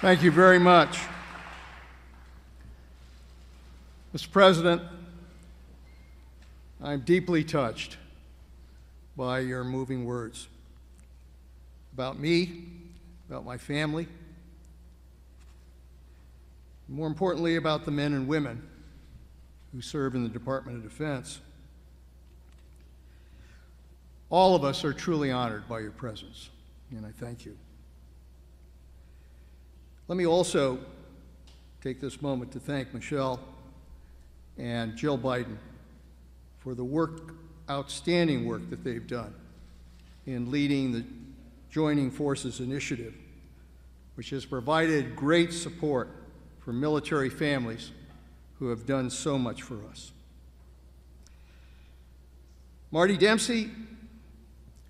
Thank you very much. Mr. President, I'm deeply touched by your moving words about me, about my family, more importantly, about the men and women who serve in the Department of Defense. All of us are truly honored by your presence, and I thank you. Let me also take this moment to thank Michelle and Jill Biden for the work, outstanding work that they've done in leading the Joining Forces Initiative, which has provided great support for military families who have done so much for us. Marty Dempsey,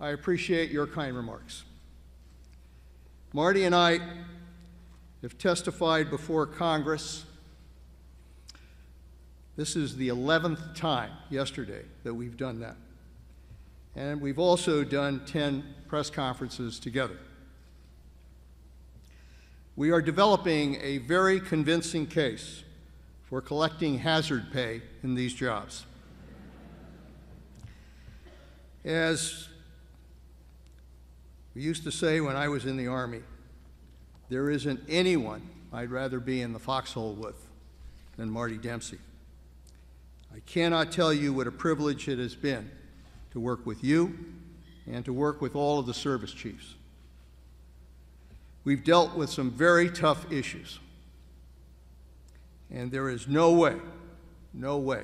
I appreciate your kind remarks. Marty and I have testified before Congress. This is the 11th time yesterday that we've done that. And we've also done 10 press conferences together. We are developing a very convincing case for collecting hazard pay in these jobs. As we used to say when I was in the Army, there isn't anyone I'd rather be in the foxhole with than Marty Dempsey. I cannot tell you what a privilege it has been to work with you and to work with all of the service chiefs. We've dealt with some very tough issues, and there is no way, no way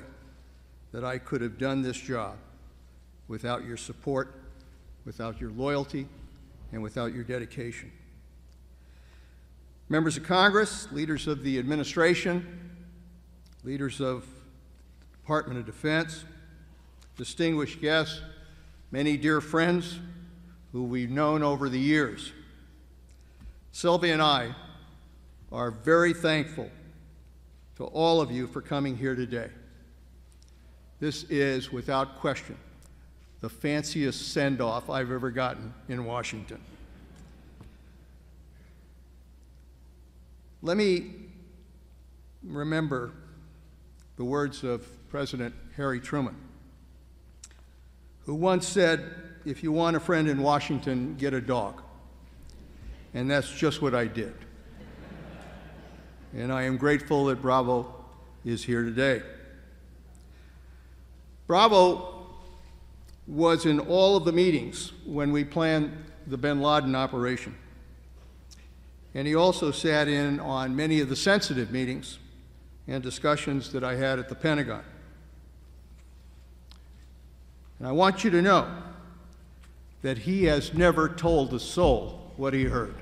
that I could have done this job without your support, without your loyalty, and without your dedication members of Congress, leaders of the administration, leaders of the Department of Defense, distinguished guests, many dear friends who we've known over the years. Sylvia and I are very thankful to all of you for coming here today. This is, without question, the fanciest send off I've ever gotten in Washington. Let me remember the words of President Harry Truman, who once said, If you want a friend in Washington, get a dog. And that's just what I did. and I am grateful that Bravo is here today. Bravo was in all of the meetings when we planned the bin Laden operation. And he also sat in on many of the sensitive meetings and discussions that I had at the Pentagon. And I want you to know that he has never told a soul what he heard.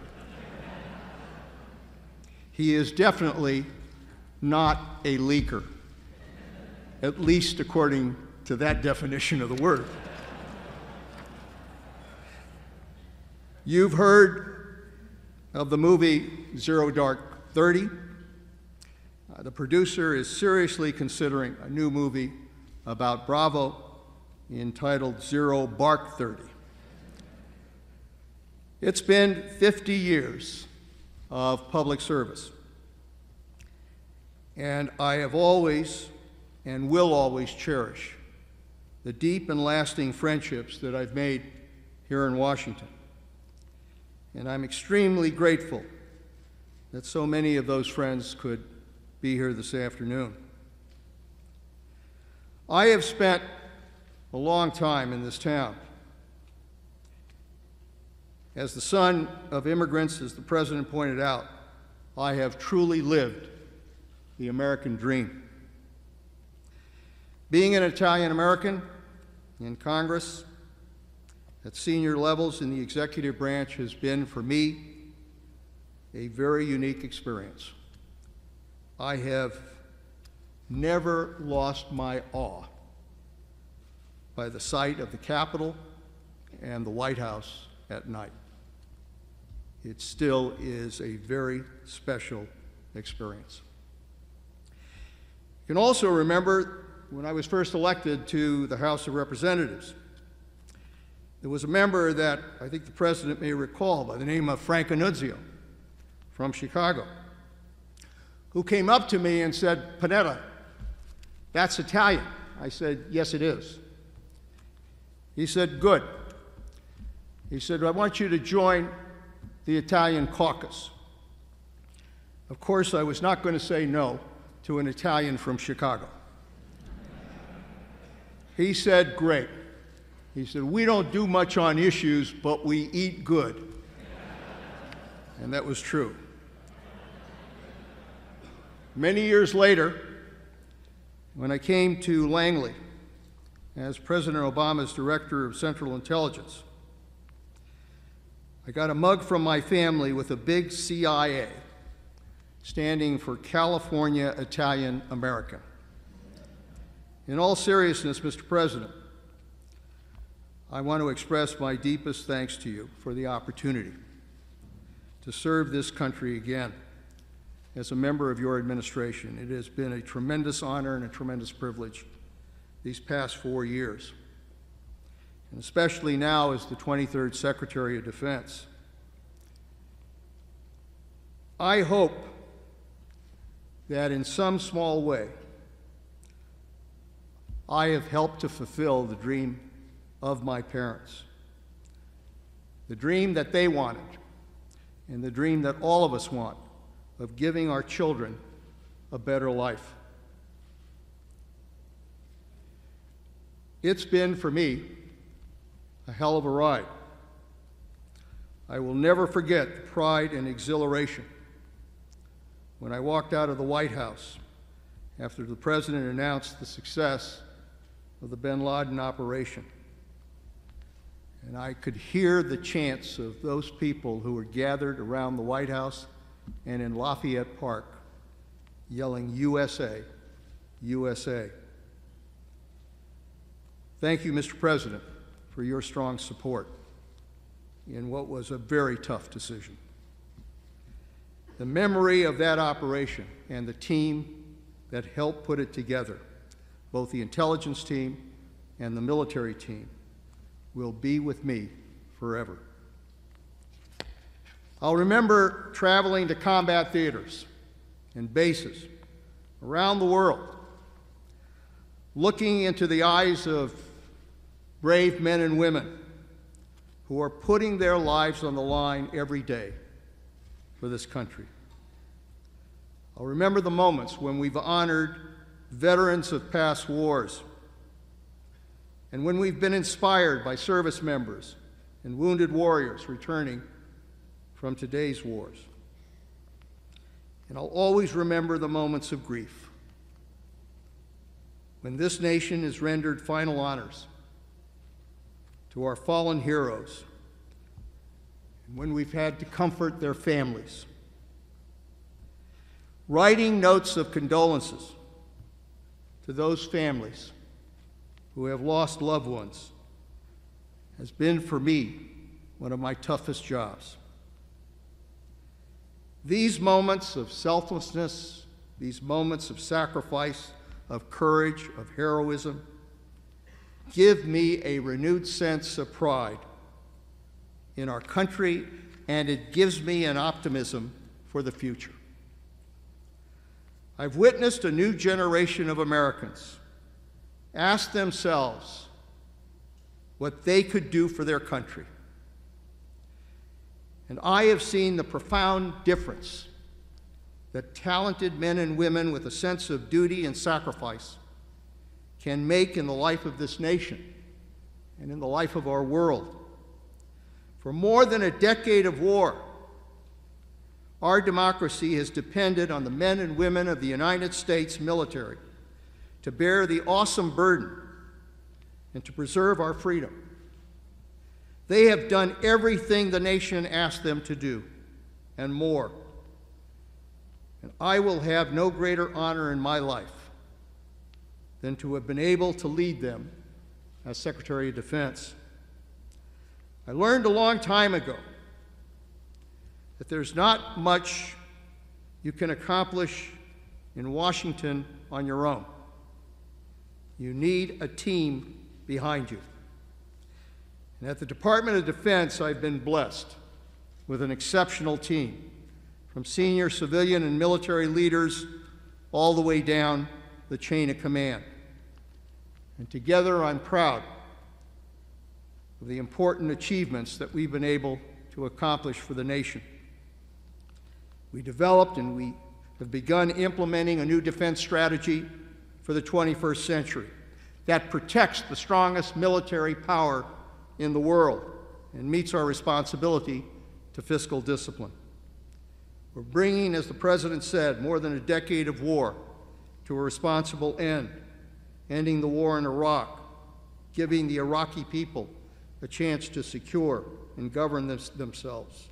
he is definitely not a leaker, at least according to that definition of the word. You've heard of the movie Zero Dark Thirty. Uh, the producer is seriously considering a new movie about Bravo entitled Zero Bark 30. It's been 50 years of public service, and I have always and will always cherish the deep and lasting friendships that I've made here in Washington and I'm extremely grateful that so many of those friends could be here this afternoon. I have spent a long time in this town. As the son of immigrants, as the President pointed out, I have truly lived the American dream. Being an Italian American in Congress, at senior levels in the executive branch has been, for me, a very unique experience. I have never lost my awe by the sight of the Capitol and the White House at night. It still is a very special experience. You can also remember when I was first elected to the House of Representatives. There was a member that I think the president may recall by the name of Frank Annunzio from Chicago, who came up to me and said, Panetta, that's Italian. I said, Yes, it is. He said, Good. He said, I want you to join the Italian caucus. Of course, I was not going to say no to an Italian from Chicago. He said, Great. He said, We don't do much on issues, but we eat good. and that was true. Many years later, when I came to Langley as President Obama's Director of Central Intelligence, I got a mug from my family with a big CIA standing for California Italian American. In all seriousness, Mr. President, I want to express my deepest thanks to you for the opportunity to serve this country again as a member of your administration. It has been a tremendous honor and a tremendous privilege these past four years, and especially now as the 23rd Secretary of Defense. I hope that in some small way I have helped to fulfill the dream of my parents. The dream that they wanted, and the dream that all of us want of giving our children a better life. It's been, for me, a hell of a ride. I will never forget the pride and exhilaration when I walked out of the White House after the President announced the success of the bin Laden operation. And I could hear the chants of those people who were gathered around the White House and in Lafayette Park yelling, USA, USA. Thank you, Mr. President, for your strong support in what was a very tough decision. The memory of that operation and the team that helped put it together, both the intelligence team and the military team, will be with me forever. I'll remember traveling to combat theaters and bases around the world, looking into the eyes of brave men and women who are putting their lives on the line every day for this country. I'll remember the moments when we've honored veterans of past wars and when we've been inspired by service members and wounded warriors returning from today's wars. And I'll always remember the moments of grief when this nation is rendered final honors to our fallen heroes, and when we've had to comfort their families. Writing notes of condolences to those families who have lost loved ones has been for me one of my toughest jobs. These moments of selflessness, these moments of sacrifice, of courage, of heroism, give me a renewed sense of pride in our country, and it gives me an optimism for the future. I've witnessed a new generation of Americans ask themselves what they could do for their country. And I have seen the profound difference that talented men and women with a sense of duty and sacrifice can make in the life of this nation and in the life of our world. For more than a decade of war, our democracy has depended on the men and women of the United States military to bear the awesome burden and to preserve our freedom. They have done everything the nation asked them to do and more. And I will have no greater honor in my life than to have been able to lead them as Secretary of Defense. I learned a long time ago that there's not much you can accomplish in Washington on your own. You need a team behind you. And at the Department of Defense, I've been blessed with an exceptional team from senior civilian and military leaders all the way down the chain of command. And together, I'm proud of the important achievements that we've been able to accomplish for the nation. We developed and we have begun implementing a new defense strategy for the 21st century that protects the strongest military power in the world and meets our responsibility to fiscal discipline. We're bringing, as the President said, more than a decade of war to a responsible end, ending the war in Iraq, giving the Iraqi people a chance to secure and govern this, themselves.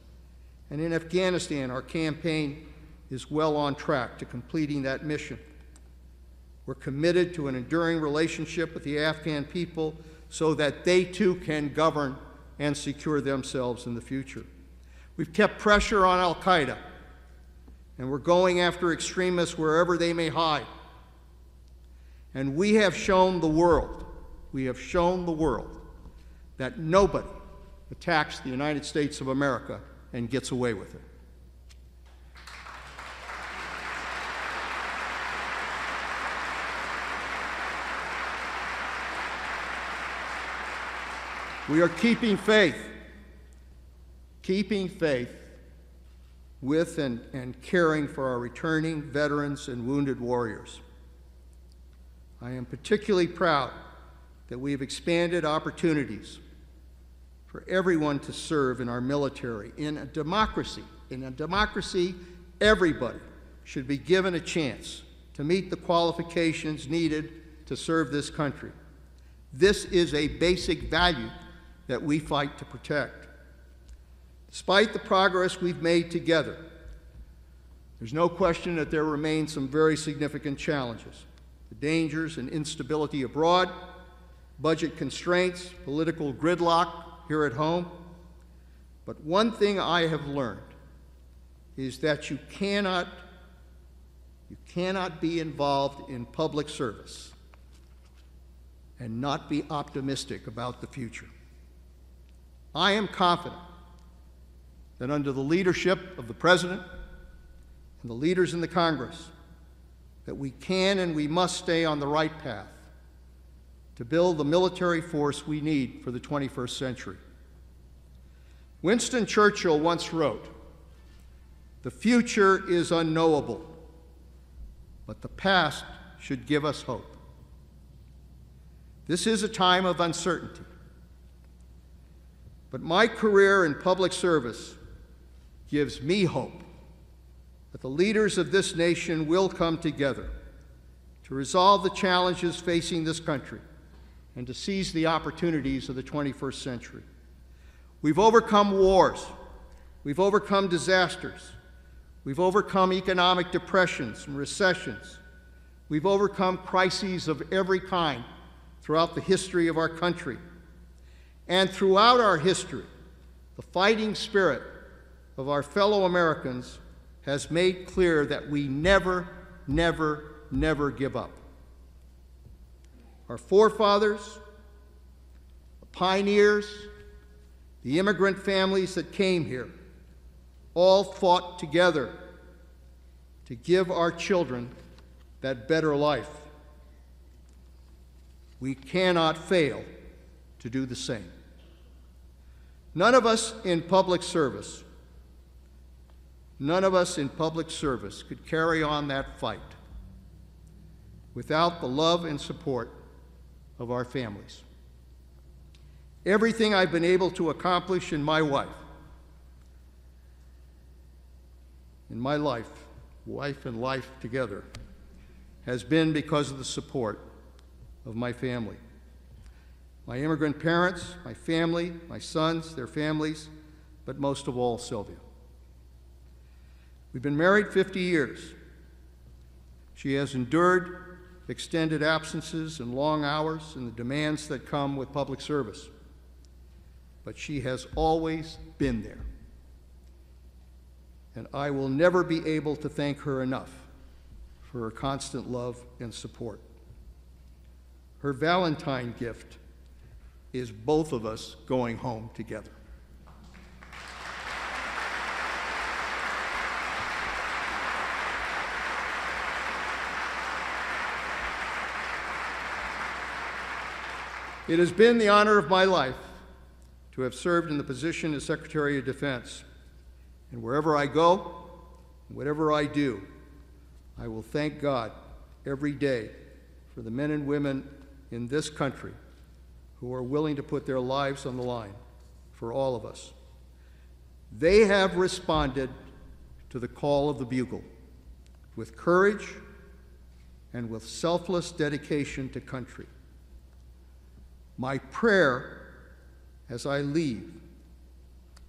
And in Afghanistan, our campaign is well on track to completing that mission. We're committed to an enduring relationship with the Afghan people so that they too can govern and secure themselves in the future. We've kept pressure on Al Qaeda, and we're going after extremists wherever they may hide. And we have shown the world, we have shown the world that nobody attacks the United States of America and gets away with it. We are keeping faith, keeping faith with and, and caring for our returning veterans and wounded warriors. I am particularly proud that we have expanded opportunities for everyone to serve in our military. In a democracy, in a democracy, everybody should be given a chance to meet the qualifications needed to serve this country. This is a basic value that we fight to protect. Despite the progress we've made together, there's no question that there remain some very significant challenges. The dangers and instability abroad, budget constraints, political gridlock here at home. But one thing I have learned is that you cannot you cannot be involved in public service and not be optimistic about the future. I am confident that under the leadership of the President and the leaders in the Congress, that we can and we must stay on the right path to build the military force we need for the 21st century. Winston Churchill once wrote, The future is unknowable, but the past should give us hope. This is a time of uncertainty. But my career in public service gives me hope that the leaders of this nation will come together to resolve the challenges facing this country and to seize the opportunities of the 21st century. We've overcome wars, we've overcome disasters, we've overcome economic depressions and recessions, we've overcome crises of every kind throughout the history of our country. And throughout our history, the fighting spirit of our fellow Americans has made clear that we never, never, never give up. Our forefathers, the pioneers, the immigrant families that came here, all fought together to give our children that better life. We cannot fail to do the same. None of us in public service, none of us in public service could carry on that fight without the love and support of our families. Everything I've been able to accomplish in my wife, in my life, wife and life together, has been because of the support of my family my immigrant parents, my family, my sons, their families, but most of all, Sylvia. We've been married 50 years. She has endured extended absences and long hours and the demands that come with public service. But she has always been there. And I will never be able to thank her enough for her constant love and support. Her Valentine gift is both of us going home together. It has been the honor of my life to have served in the position as Secretary of Defense. And wherever I go, whatever I do, I will thank God every day for the men and women in this country who are willing to put their lives on the line for all of us. They have responded to the call of the bugle with courage and with selfless dedication to country. My prayer as I leave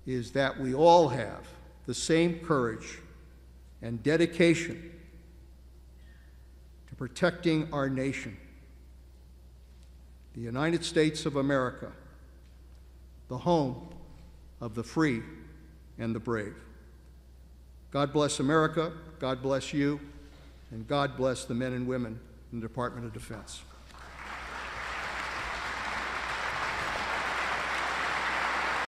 is that we all have the same courage and dedication to protecting our nation, the United States of America, the home of the free and the brave. God bless America, God bless you, and God bless the men and women in the Department of Defense.